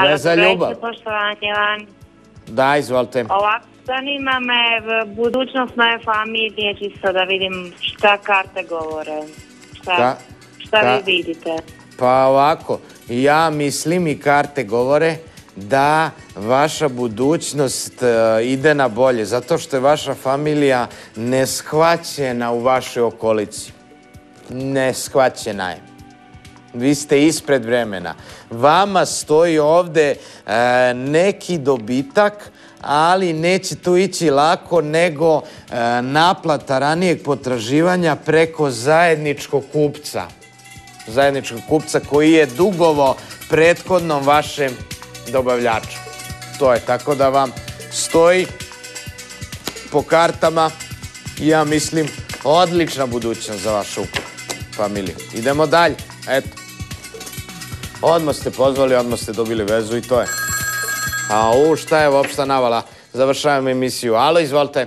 Sve za ljubav. poštovanje vam. Da, izvolite. Ovako, zanima me budućnost moje familije, čisto da vidim šta karte govore. Šta, šta vi vidite? Pa ovako, ja mislim i karte govore da vaša budućnost e, ide na bolje, zato što je vaša familija neshvaćena u vašoj okolici. Neshvaćena je. Vi ste ispred vremena. Vama stoji ovde e, neki dobitak, ali neće tu ići lako nego e, naplata ranijeg potraživanja preko zajedničkog kupca. Zajedničkog kupca koji je dugovo prethodnom vašem dobavljaču. To je tako da vam stoji po kartama ja mislim odlična budućnost za vašu familiju. Idemo dalje. Eto. Odmah ste pozvali, odmah ste dobili vezu i to je. A u šta je uopšta navala? Završavam emisiju. Alo, izvolite.